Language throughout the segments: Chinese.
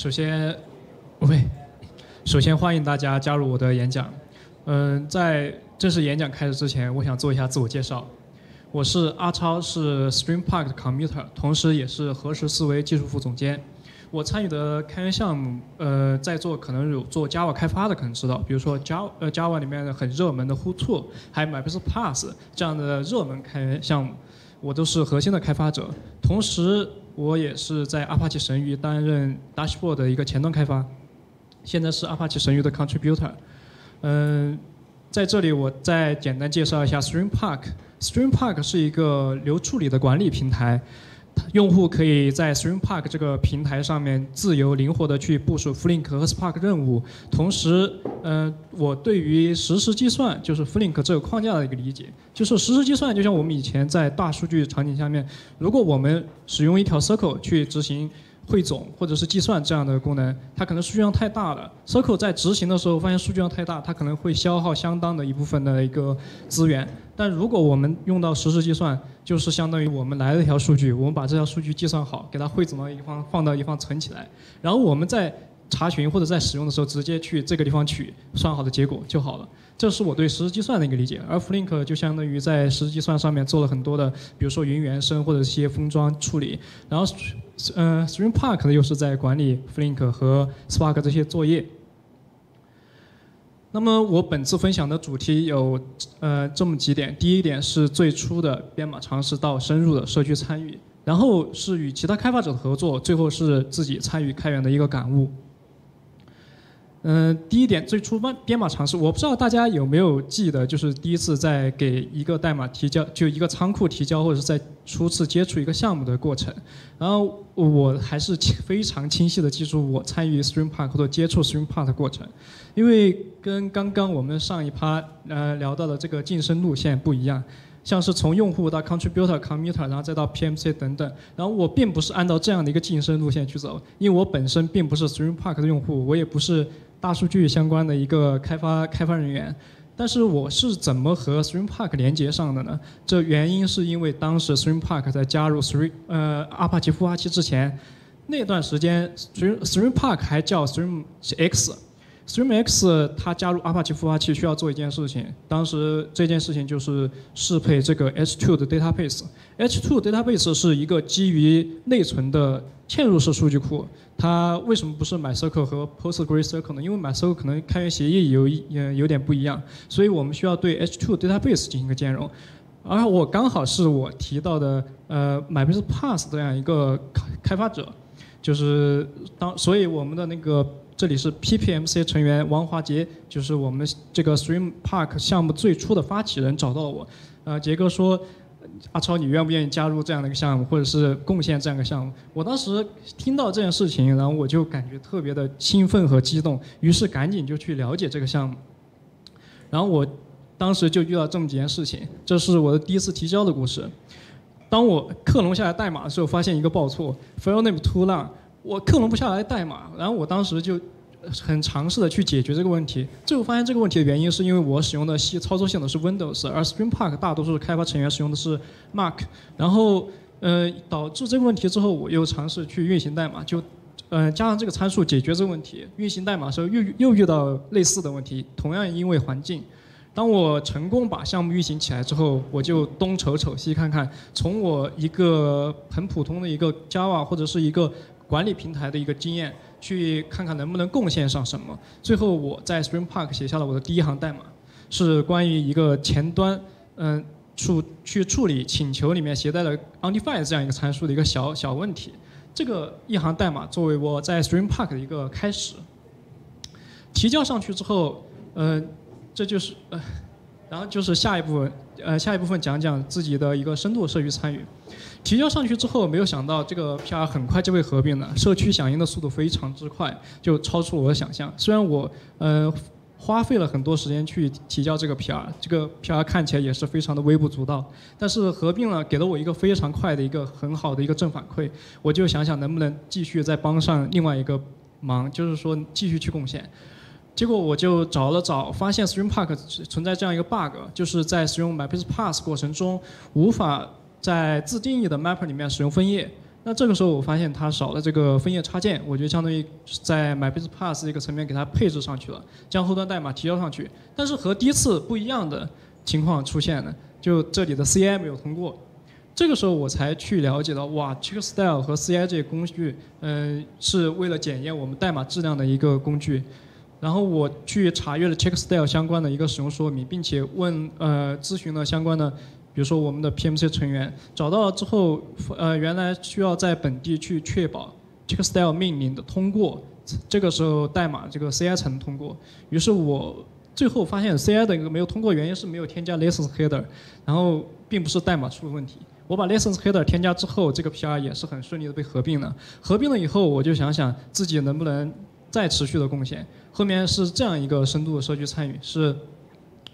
首先，喂，首先欢迎大家加入我的演讲。嗯，在正式演讲开始之前，我想做一下自我介绍。我是阿超，是 StreamPark 的 Commuter，同时也是核实思维技术副总监。我参与的开源项目，呃，在座可能有做 Java 开发的，可能知道，比如说 Java，呃，Java 里面的很热门的 Whoto，还有 MyBusinessPlus 这样的热门开源项目，我都是核心的开发者。同时，我也是在 Apache 神域担任 Dashboard 的一个前端开发，现在是 Apache 神域的 Contributor。嗯，在这里我再简单介绍一下 StreamPark。StreamPark 是一个流处理的管理平台。用户可以在 StreamPark 这个平台上面自由灵活的去部署 Flink 和 Spark 任务，同时，嗯，我对于实时计算就是 Flink 这个框架的一个理解，就是实时计算就像我们以前在大数据场景下面，如果我们使用一条 Circle 去执行。汇总或者是计算这样的功能，它可能数据量太大了。Circle 在执行的时候发现数据量太大，它可能会消耗相当的一部分的一个资源。但如果我们用到实时计算，就是相当于我们来了一条数据，我们把这条数据计算好，给它汇总到一方，放到一方存起来，然后我们在查询或者在使用的时候，直接去这个地方取算好的结果就好了。这是我对实时计算的一个理解，而 Flink 就相当于在实时计算上面做了很多的，比如说云原生或者一些封装处理。然后，嗯，StreamPark 又是在管理 Flink 和 Spark 这些作业。那么我本次分享的主题有呃这么几点：第一点是最初的编码尝试到深入的社区参与，然后是与其他开发者的合作，最后是自己参与开源的一个感悟。嗯，第一点，最初编编码尝试，我不知道大家有没有记得，就是第一次在给一个代码提交，就一个仓库提交，或者是在初次接触一个项目的过程。然后我还是非常清晰的记住我参与 StreamPark 或者接触 StreamPark 的过程，因为跟刚刚我们上一趴呃聊到的这个晋升路线不一样。像是从用户到 contributor、commuter，然后再到 PMC 等等，然后我并不是按照这样的一个晋升路线去走，因为我本身并不是 StreamPark 的用户，我也不是。大数据相关的一个开发开发人员。但是我是怎么和 Stream Park 连接上的呢？这原因是因为当时 Stream Park 在加入 Stream 呃阿帕奇孵化器之前，那段时间 Stream Stream Park 还叫 Stream X，StreamX 它加入 Apache 孵化器需要做一件事情，当时这件事情就是适配这个 H2 的 database。H2 database 是一个基于内存的嵌入式数据库，它为什么不是 MySQL 和 PostgreSQL 呢？因为 MySQL 可能开源协议有也有点不一样，所以我们需要对 H2 database 进行一个兼容。而我刚好是我提到的呃 MyBusinessPlus 这样一个开发者，就是当所以我们的那个。这里是 PPMC 成员王华杰，就是我们这个 StreamPark 项目最初的发起人，找到我。呃，杰哥说，阿超，你愿不愿意加入这样的一个项目，或者是贡献这样一个项目？我当时听到这件事情，然后我就感觉特别的兴奋和激动，于是赶紧就去了解这个项目。然后我当时就遇到这么几件事情，这是我的第一次提交的故事。当我克隆下来代码的时候，发现一个报错，file name too long。我克隆不下来代码，然后我当时就很尝试的去解决这个问题。最后发现这个问题的原因是因为我使用的系操作系统是 Windows，而 StreamPark 大多数开发成员使用的是 Mac。然后呃导致这个问题之后，我又尝试去运行代码，就呃加上这个参数解决这个问题。运行代码的时候又又遇到类似的问题，同样因为环境。当我成功把项目运行起来之后，我就东瞅瞅西看看，从我一个很普通的一个 Java 或者是一个管理平台的一个经验，去看看能不能贡献上什么。最后我在 StreamPark 写下了我的第一行代码，是关于一个前端，嗯，处去处理请求里面携带的 undefined 这样一个参数的一个小小问题。这个一行代码作为我在 StreamPark 的一个开始。提交上去之后，嗯，这就是呃，然后就是下一部分，呃，下一部分讲讲自己的一个深度社区参与。提交上去之后，没有想到这个 PR 很快就被合并了，社区响应的速度非常之快，就超出了我的想象。虽然我呃花费了很多时间去提交这个 PR，这个 PR 看起来也是非常的微不足道，但是合并了给了我一个非常快的一个很好的一个正反馈，我就想想能不能继续再帮上另外一个忙，就是说继续去贡献。结果我就找了找，发现 StreamPark 存在这样一个 bug，就是在使用 MyBusinessPlus 过程中无法。在自定义的 mapper 里面使用分页，那这个时候我发现它少了这个分页插件，我觉得相当于在 MyBusinessPass 这个层面给它配置上去了，将后端代码提交上去。但是和第一次不一样的情况出现了，就这里的 CI 没有通过。这个时候我才去了解到，哇，Checkstyle 和 CI 这些工具，嗯，是为了检验我们代码质量的一个工具。然后我去查阅了 Checkstyle 相关的一个使用说明，并且问呃咨询了相关的。比如说我们的 PMC 成员找到了之后，呃，原来需要在本地去确保 checkstyle 命令的通过，这个时候代码这个 CI 才能通过。于是我最后发现 CI 的一个没有通过原因是没有添加 license header，然后并不是代码出了问题。我把 license header 添加之后，这个 PR 也是很顺利的被合并了。合并了以后，我就想想自己能不能再持续的贡献。后面是这样一个深度的社区参与，是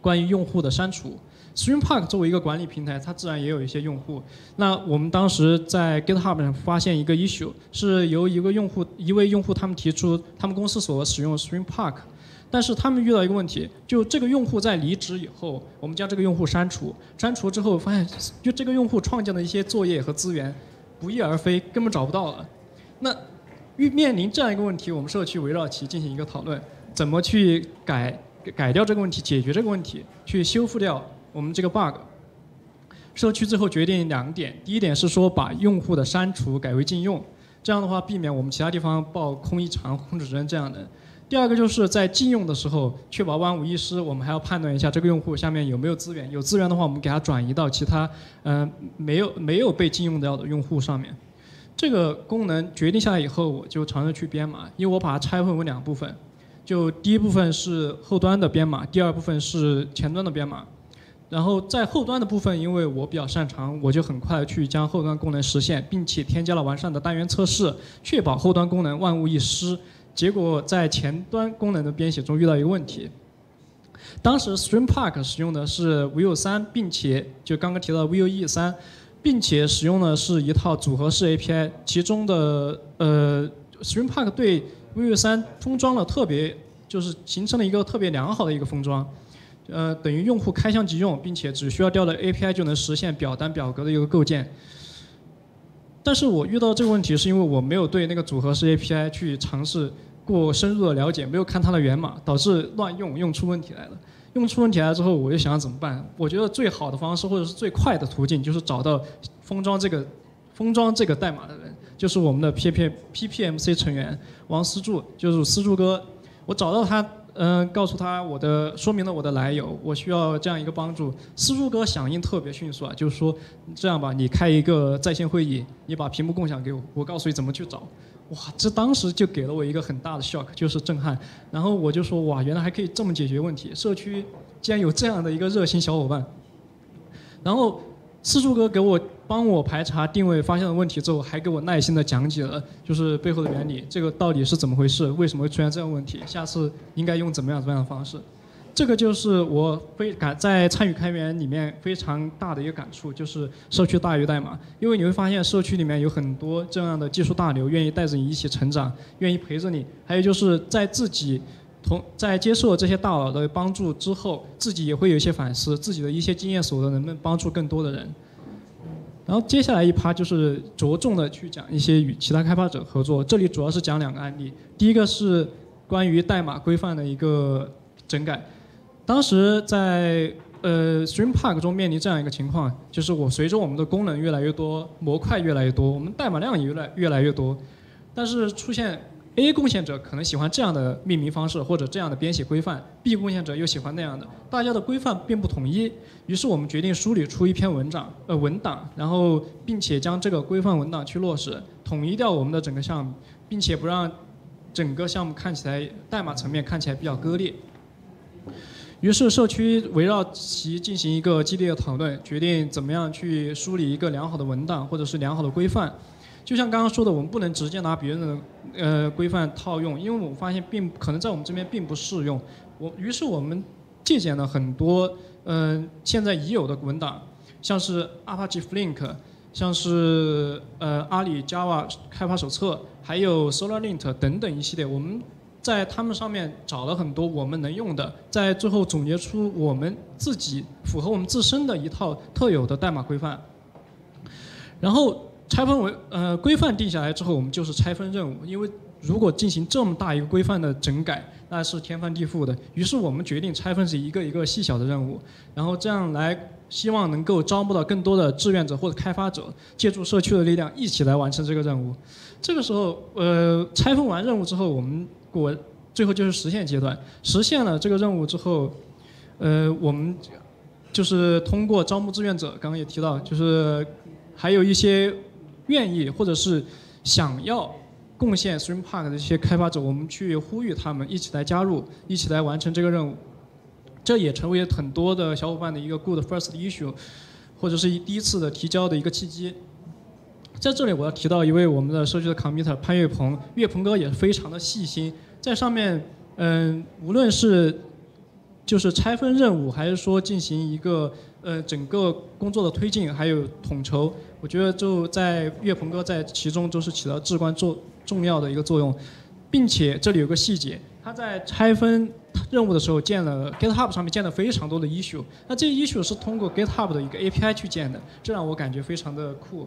关于用户的删除。StreamPark 作为一个管理平台，它自然也有一些用户。那我们当时在 GitHub 上发现一个 issue，是由一个用户一位用户他们提出他们公司所使用 StreamPark，但是他们遇到一个问题，就这个用户在离职以后，我们将这个用户删除，删除之后发现，就这个用户创建的一些作业和资源不翼而飞，根本找不到了。那遇面临这样一个问题，我们社区围绕其进行一个讨论，怎么去改改掉这个问题，解决这个问题，去修复掉。我们这个 bug，社区最后决定两点：第一点是说把用户的删除改为禁用，这样的话避免我们其他地方报空异常、空指针这样的；第二个就是在禁用的时候确保万无一失，我们还要判断一下这个用户下面有没有资源，有资源的话我们给他转移到其他嗯没有没有被禁用掉的用户上面。这个功能决定下来以后，我就尝试去编码，因为我把它拆分为两部分，就第一部分是后端的编码，第二部分是前端的编码。然后在后端的部分，因为我比较擅长，我就很快去将后端功能实现，并且添加了完善的单元测试，确保后端功能万无一失。结果在前端功能的编写中遇到一个问题，当时 StreamPark 使用的是 Vue 三，并且就刚刚提到 Vue 三，并且使用的是一套组合式 API，其中的呃 StreamPark 对 Vue 三封装了特别，就是形成了一个特别良好的一个封装。呃，等于用户开箱即用，并且只需要调到 API 就能实现表单表格的一个构建。但是我遇到这个问题，是因为我没有对那个组合式 API 去尝试过深入的了解，没有看它的源码，导致乱用，用出问题来了。用出问题来之后，我就想怎么办？我觉得最好的方式，或者是最快的途径，就是找到封装这个封装这个代码的人，就是我们的 P P P P M C 成员王思柱，就是思柱哥。我找到他。嗯，告诉他我的，说明了我的来由，我需要这样一个帮助。思柱哥响应特别迅速啊，就是说，这样吧，你开一个在线会议，你把屏幕共享给我，我告诉你怎么去找。哇，这当时就给了我一个很大的 shock，就是震撼。然后我就说，哇，原来还可以这么解决问题，社区竟然有这样的一个热心小伙伴。然后。四柱哥给我帮我排查定位发现了问题之后，还给我耐心的讲解了就是背后的原理，这个到底是怎么回事，为什么会出现这样问题，下次应该用怎么样怎么样的方式，这个就是我非感在参与开源里面非常大的一个感触，就是社区大于代码，因为你会发现社区里面有很多这样的技术大牛，愿意带着你一起成长，愿意陪着你，还有就是在自己。同在接受这些大佬的帮助之后，自己也会有一些反思，自己的一些经验所得能不能帮助更多的人。然后接下来一趴就是着重的去讲一些与其他开发者合作，这里主要是讲两个案例。第一个是关于代码规范的一个整改。当时在呃 StreamPark 中面临这样一个情况，就是我随着我们的功能越来越多，模块越来越多，我们代码量也越来越来越多，但是出现。A 贡献者可能喜欢这样的命名方式或者这样的编写规范，B 贡献者又喜欢那样的，大家的规范并不统一。于是我们决定梳理出一篇文章，呃文档，然后并且将这个规范文档去落实，统一掉我们的整个项目，并且不让整个项目看起来代码层面看起来比较割裂。于是社区围绕其进行一个激烈的讨论，决定怎么样去梳理一个良好的文档或者是良好的规范。就像刚刚说的，我们不能直接拿别人的呃规范套用，因为我发现并可能在我们这边并不适用。我于是我们借鉴了很多嗯现在已有的文档，像是 Apache Flink，像是呃阿里 Java 开发手册，还有 SolarLint 等等一系列，我们在他们上面找了很多我们能用的，在最后总结出我们自己符合我们自身的一套特有的代码规范，然后。拆分为呃规范定下来之后，我们就是拆分任务，因为如果进行这么大一个规范的整改，那是天翻地覆的。于是我们决定拆分是一个一个细小的任务，然后这样来希望能够招募到更多的志愿者或者开发者，借助社区的力量一起来完成这个任务。这个时候，呃，拆分完任务之后，我们我最后就是实现阶段，实现了这个任务之后，呃，我们就是通过招募志愿者，刚刚也提到，就是还有一些愿意或者是想要贡献 Stream Park 的一些开发者，我们去呼吁他们一起来加入，一起来完成这个任务。这也成为很多的小伙伴的一个 good first issue，或者是第一次的提交的一个契机。在这里我要提到一位我们的社区的 committer 潘岳鹏，岳鹏哥也非常的细心，在上面，嗯，无论是就是拆分任务，还是说进行一个呃整个工作的推进，还有统筹，我觉得就在岳鹏哥在其中都是起到至关重重要的一个作用，并且这里有个细节，他在拆分任务的时候建了 GitHub 上面建了非常多的 issue，那这些 issue 是通过 GitHub 的一个 API 去建的，这让我感觉非常的酷。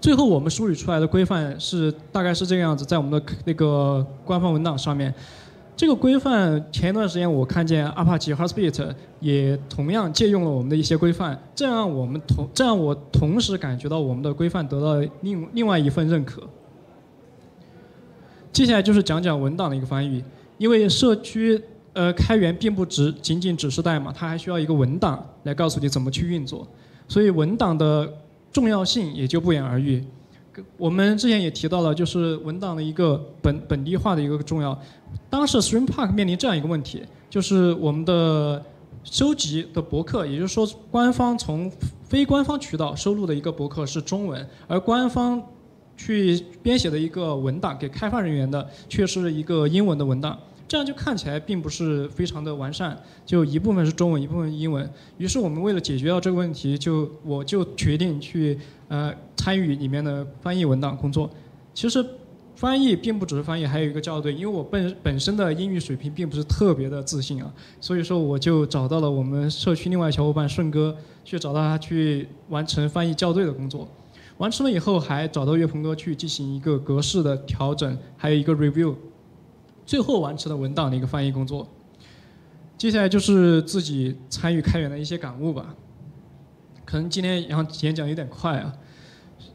最后我们梳理出来的规范是大概是这个样子，在我们的那个官方文档上面。这个规范前一段时间我看见 Apache Heartbeat 也同样借用了我们的一些规范，这样我们同这样我同时感觉到我们的规范得到另另外一份认可。接下来就是讲讲文档的一个翻译，因为社区呃开源并不只仅仅只是代码，它还需要一个文档来告诉你怎么去运作，所以文档的。重要性也就不言而喻。我们之前也提到了，就是文档的一个本本地化的一个重要。当时 Stream Park 面临这样一个问题，就是我们的收集的博客，也就是说，官方从非官方渠道收录的一个博客是中文，而官方去编写的一个文档给开发人员的却是一个英文的文档。这样就看起来并不是非常的完善，就一部分是中文，一部分英文。于是我们为了解决掉这个问题，就我就决定去呃参与里面的翻译文档工作。其实翻译并不只是翻译，还有一个校对。因为我本本身的英语水平并不是特别的自信啊，所以说我就找到了我们社区另外小伙伴顺哥，去找到他去完成翻译校对的工作。完成了以后，还找到岳鹏哥去进行一个格式的调整，还有一个 review。最后完成了文档的一个翻译工作，接下来就是自己参与开源的一些感悟吧。可能今天然后演讲有点快啊，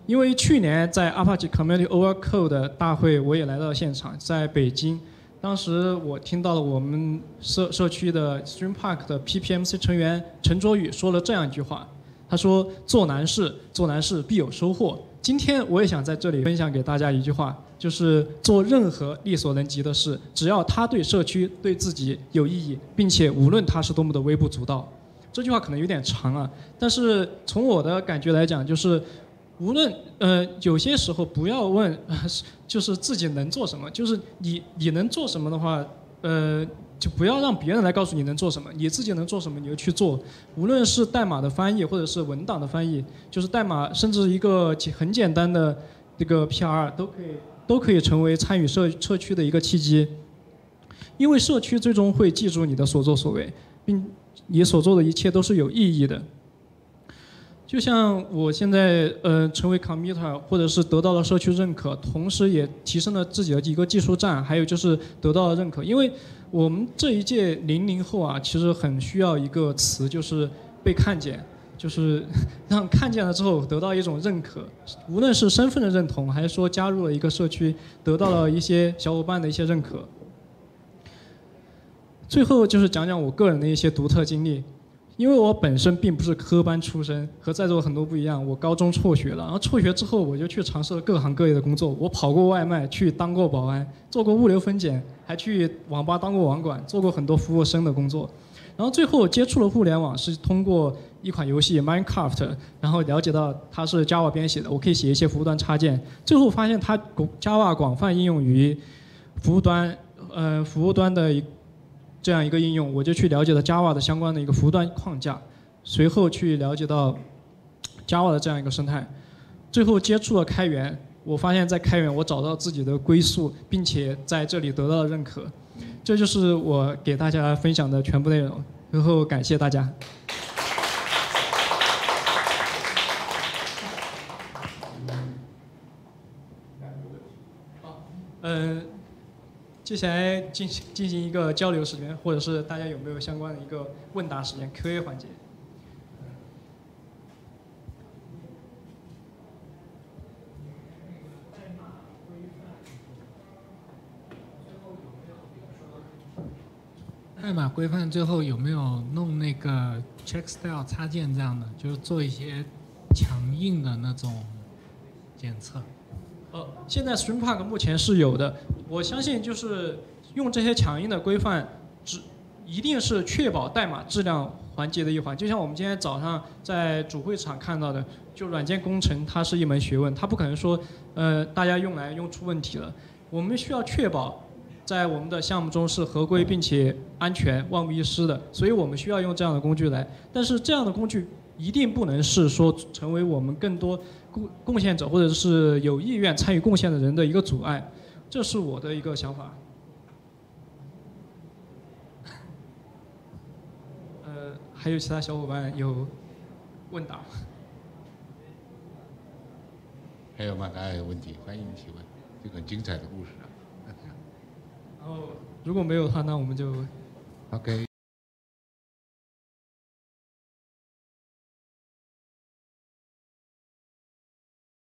因为去年在 Apache Community Overcode 的大会我也来到了现场，在北京，当时我听到了我们社社区的 Stream Park 的 PPMC 成员陈卓宇说了这样一句话，他说：“做难事，做难事必有收获。”今天我也想在这里分享给大家一句话。就是做任何力所能及的事，只要他对社区、对自己有意义，并且无论他是多么的微不足道。这句话可能有点长啊，但是从我的感觉来讲，就是无论呃有些时候不要问，就是自己能做什么，就是你你能做什么的话，呃就不要让别人来告诉你能做什么，你自己能做什么你就去做。无论是代码的翻译，或者是文档的翻译，就是代码，甚至一个很简单的这个 PR 都可以。都可以成为参与社社区的一个契机，因为社区最终会记住你的所作所为，并你所做的一切都是有意义的。就像我现在呃成为 committer，或者是得到了社区认可，同时也提升了自己的一个技术站，还有就是得到了认可。因为我们这一届零零后啊，其实很需要一个词，就是被看见。就是 让看见了之后得到一种认可，无论是身份的认同，还是说加入了一个社区，得到了一些小伙伴的一些认可。最后就是讲讲我个人的一些独特经历，因为我本身并不是科班出身，和在座很多不一样。我高中辍学了，然后辍学之后我就去尝试了各行各业的工作。我跑过外卖，去当过保安，做过物流分拣，还去网吧当过网管，做过很多服务生的工作。然后最后接触了互联网是通过。一款游戏 Minecraft，然后了解到它是 Java 编写的，我可以写一些服务端插件。最后发现它 Java 广泛应用于服务端，呃，服务端的一这样一个应用，我就去了解了 Java 的相关的一个服务端框架。随后去了解到 Java 的这样一个生态，最后接触了开源，我发现在开源我找到自己的归宿，并且在这里得到了认可。这就是我给大家分享的全部内容。最后感谢大家。嗯，接下来进行进行一个交流时间，或者是大家有没有相关的一个问答时间 Q&A 环节？代码规范最后有没有弄那个 check style 插件这样的，就是做一些强硬的那种检测？呃，现在 StreamPark 目前是有的，我相信就是用这些强硬的规范，只一定是确保代码质量环节的一环。就像我们今天早上在主会场看到的，就软件工程它是一门学问，它不可能说呃大家用来用出问题了。我们需要确保在我们的项目中是合规并且安全、万无一失的，所以我们需要用这样的工具来。但是这样的工具一定不能是说成为我们更多。贡贡献者或者是有意愿参与贡献的人的一个阻碍，这是我的一个想法。呃，还有其他小伙伴有问答？还有吗？大家有问题，欢迎提问，这个很精彩的故事啊。然后如果没有的话，那我们就 OK。